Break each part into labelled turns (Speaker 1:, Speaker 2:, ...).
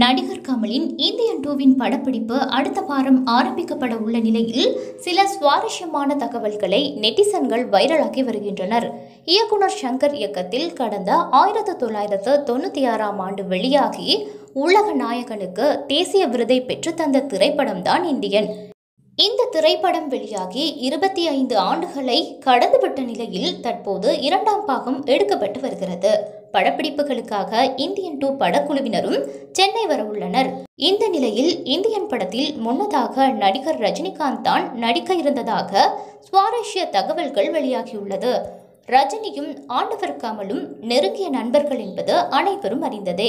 Speaker 1: நடிகர் கமலின் இந்தியன் டூவின் படப்பிடிப்பு அடுத்த வாரம் ஆரம்பிக்கப்பட உள்ள நிலையில் சில சுவாரஸ்யமான தகவல்களை நெட்டிசன்கள் வைரலாக்கி வருகின்றனர். இயக்குனர் சங்கர் இயக்கத்தில் கடந்த ஆயிரத்து தொள்ளாயிரத்து தொண்ணூற்றி ஆறாம் ஆண்டு வெளியாகி உலக நாயகனுக்கு தேசிய விருதை பெற்றுத்தந்த திரைப்படம்தான் இந்தியன். இந்த திரைப்படம் வெளியாகி இருபத்தி ஐந்து ஆண்டுகளை கடந்துவிட்ட நிலையில் தற்போது இரண்டாம் பாகம் எடுக்கப்பட்டு வருகிறது. படப்பிடிப்புகளுக்காக இந்தியன் டூ படக்குழுவினரும் சென்னை வர உள்ளனர். இந்த நிலையில் இந்தியன் படத்தில் முன்னதாக நடிகர் ரஜினிகாந்த் தான் நடிக்க இருந்ததாக சுவாரஸ்ய தகவல்கள் வெளியாகியுள்ளது. ரஜினியும் ஆண்டவர் கமலும் நெருங்கிய நண்பர்கள் என்பது அனைவரும் அறிந்ததே.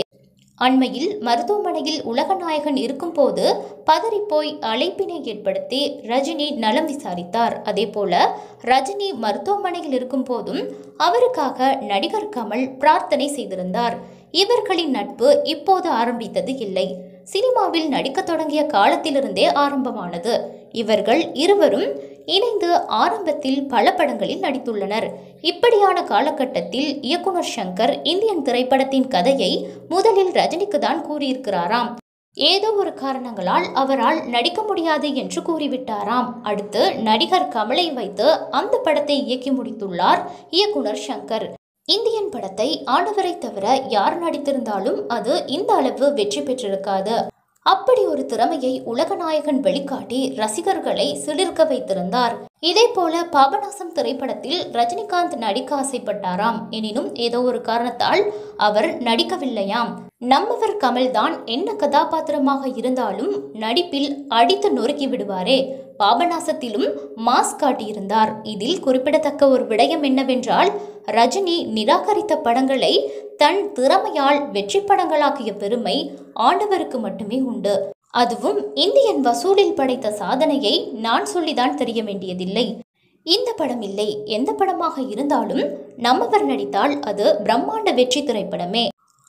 Speaker 1: அண்மையில் மருத்துவமனையில் உலகநாயகன் இருக்கும்போது பதறிப்போய் அழைப்பினை ஏற்படுத்தி ரஜினி நலம் விசாரித்தார். அதேபோல ரஜினி மருத்துவமனையில் இருக்கும் போதும் அவருக்காக நடிகர் கமல் பிரார்த்தனை செய்திருந்தார். இவர்களின் நட்பு இப்போது ஆரம்பித்தது இல்லை. சினிமாவில் நடிக்கத் தொடங்கிய காலத்திலிருந்தே ஆரம்பமானது. இவர்கள் இருவரும் இணைந்து ஆரம்பத்தில் பல படங்களில் நடித்துள்ளனர். இப்படியான காலகட்டத்தில் இயக்குனர் சங்கர் இந்தியன் திரைப்படத்தின் கதையை முதலில் ரஜினிக்கு தான் கூறியிருக்கிறாராம். ஏதோ ஒரு காரணங்களால் அவரால் நடிக்க முடியாது என்று கூறிவிட்டாராம். அடுத்து நடிகர் கமலை வைத்து அந்த படத்தை இயக்கி முடித்துள்ளார் இயக்குனர் சங்கர். இந்தியன் படத்தை ஆடவரை தவிர யார் நடித்திருந்தாலும் அது இந்த அளவு வெற்றி பெற்றிருக்காது. அப்படி ஒரு திறமையை உலகநாயகன் வெளிக்காட்டி ரசிகர்களை சிலிர்க்க வைத்திருந்தார். இதே போல பாபநாசம் திரைப்படத்தில் ரஜினிகாந்த் நடிக்க ஆசைப்பட்டாராம். எனினும் ஏதோ ஒரு காரணத்தால் அவர் நடிக்கவில்லையாம். நம்மவர் கமல்தான் என்ன கதாபாத்திரமாக இருந்தாலும் நடிப்பில் அடித்து நொறுக்கி விடுவாரே. பாபநாசத்திலும் மாஸ் காட்டியிருந்தார். இதில் குறிப்பிடத்தக்க ஒரு விடயம் என்னவென்றால் ரஜினி நிராகரித்த படங்களை தன் திறமையால் வெற்றி படங்களாக்கிய பெருமை ஆண்டவருக்கு மட்டுமே உண்டு. அதுவும் இந்தியன் வசூலில் படைத்த சாதனையை நான் சொல்லிதான் தெரிய வேண்டியதில்லை. இந்த படம் இல்லை. எந்த படமாக இருந்தாலும் நம்மவர் நடித்தால் அது பிரம்மாண்ட வெற்றி திரைப்படமே.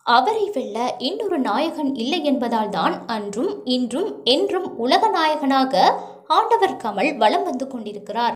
Speaker 1: அவரை வெல்ல இன்னொரு நாயகன் இல்லை என்பதால் தான் அன்றும் இன்றும் என்றும் உலக நாயகனாக ஆண்டவர் கமல் வலம் வந்து கொண்டிருக்கிறார்.